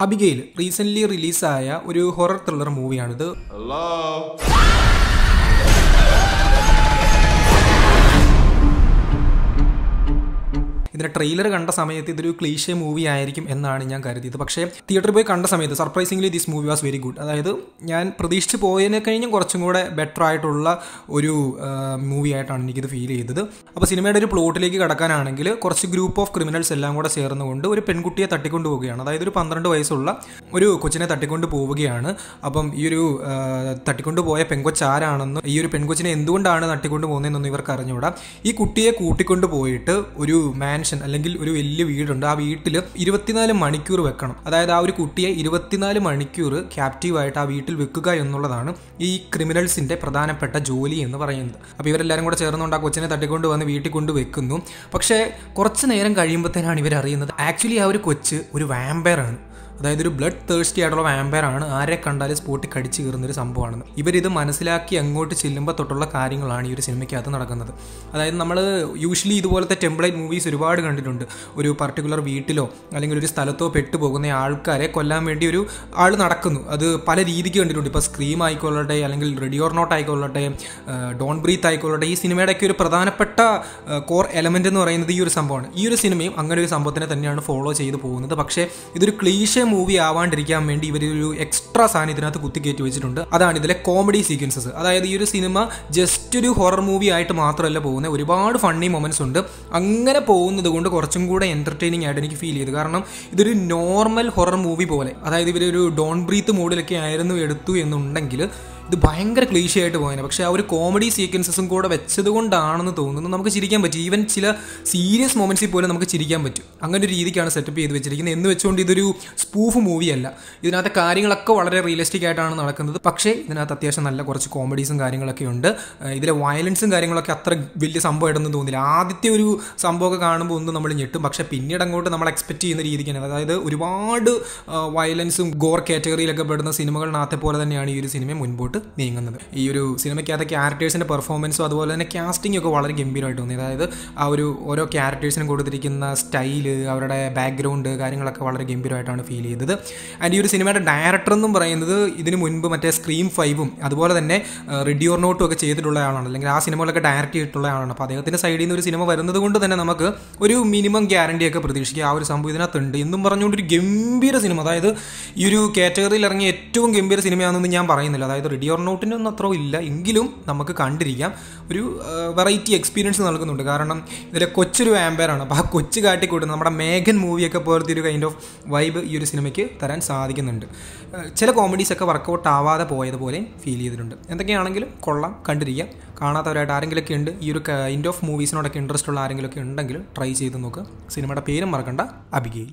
Abigail recent റിലീസായ ഒരു horror thriller മൂവിയാണിത് ഇതിന്റെ ട്രെയിലർ കണ്ട സമയത്ത് ഇതൊരു ക്ലീഷേ മൂവി ആയിരിക്കും എന്നാണ് ഞാൻ കരുതിയത്. പക്ഷേ തിയേറ്ററിൽ പോയി കണ്ട സമയത്ത് surprisingly this movie was very good അതായത് ഞാൻ പ്രതീക്ഷിച്ച് പോയതിനെ കഴിഞ്ഞും കുറച്ചും കൂടെ ബെറ്റർ ആയിട്ടുള്ള ഒരു മൂവി ആയിട്ടാണ് എനിക്കിത് ഫീൽ ചെയ്തത്. അപ്പോൾ സിനിമയുടെ ഒരു പ്ലോട്ടിലേക്ക് കടക്കാനാണെങ്കിൽ കുറച്ച് ഗ്രൂപ്പ് ഓഫ് ക്രിമിനൽസ് എല്ലാം കൂടെ ചേർന്നുകൊണ്ട് ഒരു പെൺകുട്ടിയെ തട്ടിക്കൊണ്ട് പോവുകയാണ്. അതായത് ഒരു പന്ത്രണ്ട് വയസ്സുള്ള ഒരു കൊച്ചിനെ തട്ടിക്കൊണ്ട് പോവുകയാണ്. അപ്പം ഈ ഒരു തട്ടിക്കൊണ്ട് പോയ പെൺകൊച്ച് ആരാണെന്നും ഈ ഒരു പെൺകൊച്ചിനെ എന്തുകൊണ്ടാണ് തട്ടിക്കൊണ്ട് പോകുന്നതെന്നൊന്നും ഇവർക്ക് അറിഞ്ഞുകൂടാ. ഈ കുട്ടിയെ കൂട്ടിക്കൊണ്ട് പോയിട്ട് ഒരു മാൻഷൻ അല്ലെങ്കിൽ ഒരു വലിയ വീടുണ്ട് ആ വീട്ടിൽ ഇരുപത്തിനാല് മണിക്കൂർ വെക്കണം. അതായത് ആ ഒരു കുട്ടിയെ ഇരുപത്തിനാല് മണിക്കൂർ ക്യാപ്റ്റീവായിട്ട് ആ വീട്ടിൽ വെക്കുക എന്നുള്ളതാണ് ഈ ക്രിമിനൽസിന്റെ പ്രധാനപ്പെട്ട ജോലി എന്ന് പറയുന്നത്. അപ്പോൾ ഇവരെല്ലാവരും കൂടെ ചേർന്നുകൊണ്ട് ആ കൊച്ചിനെ തട്ടിക്കൊണ്ട് വന്ന് വീട്ടിൽ കൊണ്ട് വെക്കുന്നു. പക്ഷേ കുറച്ച് നേരം കഴിയുമ്പോഴത്തേനാണ് ഇവർ അറിയുന്നത് ആക്ച്വലി ആ ഒരു കൊച്ച് ഒരു വാമ്പയർ ആണ്. അതായത് ഒരു ബ്ലഡ് തേഴ്സ്റ്റി ആയിട്ടുള്ള വാമ്പയർ ആണ് ആരെ കണ്ടാലും സ്പോട്ടിൽ കടിച്ചു കയറുന്ന ഒരു സംഭവമാണെന്ന് ഇവരിത് മനസ്സിലാക്കി അങ്ങോട്ട് ചെല്ലുമ്പോൾ തൊട്ടുള്ള കാര്യങ്ങളാണ് ഈ ഒരു സിനിമയ്ക്കകത്ത് നടക്കുന്നത്. അതായത് നമ്മൾ യൂഷ്വലി ഇതുപോലത്തെ ടെംപ്ലേറ്റ് മൂവീസ് ഒരുപാട് കണ്ടിട്ടുണ്ട്. ഒരു പർട്ടിക്കുലർ വീട്ടിലോ അല്ലെങ്കിൽ ഒരു സ്ഥലത്തോ പെട്ടുപോകുന്ന ആൾക്കാരെ കൊല്ലാൻ വേണ്ടി ഒരു ആൾ നടക്കുന്നു. അത് പല രീതിക്ക് കണ്ടിട്ടുണ്ട്. ഇപ്പോൾ സ്ക്രീം ആയിക്കൊള്ളട്ടെ അല്ലെങ്കിൽ റെഡിയോർ നോട്ട് ആയിക്കൊള്ളട്ടെ ഡോൺ ബ്രീത്ത് ആയിക്കൊള്ളട്ടെ ഈ സിനിമയുടെയൊക്കെ ഒരു പ്രധാനപ്പെട്ട കോർ എലമെന്റ് എന്ന് പറയുന്നത് ഈ ഒരു സംഭവമാണ്. ഈ ഒരു സിനിമയും അങ്ങനെ ഒരു സംഭവത്തിനെ തന്നെയാണ് ഫോളോ ചെയ്ത് പോകുന്നത്. പക്ഷേ ഇതൊരു ക്ലീഷ മൂവി ആവാണ്ടിരിക്കാൻ വേണ്ടി ഇവർ ഒരു എക്സ്ട്രാ സാധനം ഇതിനകത്ത് കുത്തിക്കയറ്റി വെച്ചിട്ടുണ്ട്. അതാണ് ഇതിലെ കോമഡി സീക്വൻസസ് അതായത് ഈ ഒരു സിനിമ ജസ്റ്റ് ഒരു ഹൊറർ മൂവി ആയിട്ട് മാത്രമല്ല പോകുന്നത്. ഒരുപാട് ഫണ്ണി മൊമെന്റ്സ് ഉണ്ട്. അങ്ങനെ പോകുന്നത് കൊണ്ട് കുറച്ചും കൂടെ എന്റർടൈനിങ് ആയിട്ട് എനിക്ക് ഫീൽ ചെയ്തു. കാരണം ഇതൊരു നോർമൽ ഹൊറർ മൂവി പോലെ. അതായത് ഇവരൊരു ഡോൺ ബ്രീത്ത് മോഡിലൊക്കെ ആയിരുന്നു എടുത്തു എന്നുണ്ടെങ്കിൽ ഇത് ഭയങ്കര ക്ലീശയായിട്ട് പോയതിനെ പക്ഷേ ആ ഒരു കോമഡി സീക്വൻസസും കൂടെ വെച്ചത് കൊണ്ടാണെന്ന് തോന്നുന്നു നമുക്ക് ചിരിക്കാൻ പറ്റും. ഈവൻ ചില സീരിയസ് മൊമെന്റ്സിൽ പോലും നമുക്ക് ചിരിക്കാൻ പറ്റും. അങ്ങനെ ഒരു രീതിക്കാണ് സെറ്റപ്പ് ചെയ്ത് വെച്ചിരിക്കുന്നത്. എന്ന് വെച്ചുകൊണ്ട് ഇതൊരു സ്പൂഫ് മൂവിയല്ല ഇതിനകത്തെ കാര്യങ്ങളൊക്കെ വളരെ റിയലിസ്റ്റിക് ആയിട്ടാണ് നടക്കുന്നത്. പക്ഷേ ഇതിനകത്ത് അത്യാവശ്യം നല്ല കുറച്ച് കോമഡീസും കാര്യങ്ങളൊക്കെ ഉണ്ട്. ഇതിലെ വയലൻസും കാര്യങ്ങളൊക്കെ അത്ര വലിയ സംഭവമായിട്ടൊന്നും തോന്നില്ല. ആദ്യത്തെ ഒരു സംഭവമൊക്കെ കാണുമ്പോൾ ഒന്നും നമ്മൾ ഞെട്ടും. പക്ഷേ പിന്നീട് അങ്ങോട്ട് നമ്മൾ എക്സ്പെക്ട് ചെയ്യുന്ന രീതിക്കാണ് അതായത് ഒരുപാട് വയലൻസും ഗോർ കാറ്റഗറിയിലൊക്കെ പെടുന്ന സിനിമകളിനകത്തെ പോലെ തന്നെയാണ് ഈ ഒരു സിനിമ മുൻപോട്ട് നീങ്ങുന്നത്. ഈ ഒരു സിനിമയ്ക്കകത്തെ ക്യാരക്ടേഴ്സിന്റെ പെർഫോമൻസും അതുപോലെ തന്നെ കാസ്റ്റിംഗ് ഒക്കെ വളരെ ഗംഭീരമായിട്ട് തോന്നി. അതായത് ആ ഒരു ഓരോ ക്യാരക്ടേഴ്സിനും കൊടുത്തിരിക്കുന്ന സ്റ്റൈൽ അവരുടെ ബാക്ക്ഗ്രൗണ്ട് കാര്യങ്ങളൊക്കെ വളരെ ഗംഭീരമായിട്ടാണ് ഫീൽ ചെയ്തത് ആൻഡ് ഈ ഒരു സിനിമയുടെ ഡയറക്ടർ എന്നും പറയുന്നത് ഇതിന് മുൻപ് മറ്റേ സ്ക്രീം ഫൈവും അതുപോലെ തന്നെ റെഡിയോർ നോട്ടും ഒക്കെ ചെയ്തിട്ടുള്ള ആളാണ്. അല്ലെങ്കിൽ ആ സിനിമകളൊക്കെ ഡയറക്റ്റ് ചെയ്തിട്ടുള്ള ആളാണ്. അപ്പോൾ അദ്ദേഹത്തിന്റെ സൈഡിൽ നിന്ന് ഒരു സിനിമ വരുന്നത് കൊണ്ട് തന്നെ നമുക്ക് ഒരു മിനിമം ഗ്യാരണ്ടിയൊക്കെ പ്രതീക്ഷിക്കുക ആ ഒരു സംഭവം ഇതിനകത്തുണ്ട്. എന്നും പറഞ്ഞുകൊണ്ട് ഒരു ഗംഭീര സിനിമ. അതായത് ഈ ഒരു കാറ്റഗറിയിൽ ഇറങ്ങിയ ഏറ്റവും ഗംഭീര സിനിമയാണെന്ന് ഞാൻ പറയുന്നില്ല. അതായത് റെഡി ഓർ നോട്ടിന്റെ ഒന്നും അത്ര ഇല്ല. എങ്കിലും നമുക്ക് കണ്ടിരിക്കാം. ഒരു വെറൈറ്റി എക്സ്പീരിയൻസ് നൽകുന്നുണ്ട്. കാരണം ഇതിലെ കൊച്ചൊരു വാമ്പയറാണ് അപ്പോൾ ആ കൊച്ചു കാട്ടിക്കൂട്ടുന്ന നമ്മുടെ മേഘൻ മൂവിയൊക്കെ പോലത്തെ ഒരു കൈൻഡ് ഓഫ് വൈബ് ഈ ഒരു സിനിമയ്ക്ക് തരാൻ സാധിക്കുന്നുണ്ട്. ചില കോമഡീസൊക്കെ വർക്കൗട്ട് ആവാതെ പോയതുപോലെ ഫീൽ ചെയ്തിട്ടുണ്ട്. എന്തൊക്കെയാണെങ്കിലും കൊള്ളാം കണ്ടിരിക്കാം. കാണാത്തവരായിട്ട് ആരെങ്കിലുമൊക്കെ ഉണ്ട്? ഈ ഒരു കൈൻഡ് ഓഫ് മൂവീസിനോടൊക്കെ ഇൻട്രസ്റ്റ് ഉള്ള ആരെങ്കിലുമൊക്കെ ഉണ്ടെങ്കിൽ ട്രൈ ചെയ്ത് നോക്കുക സിനിമയുടെ പേരും മറക്കണ്ട. അബിഗെയിൽ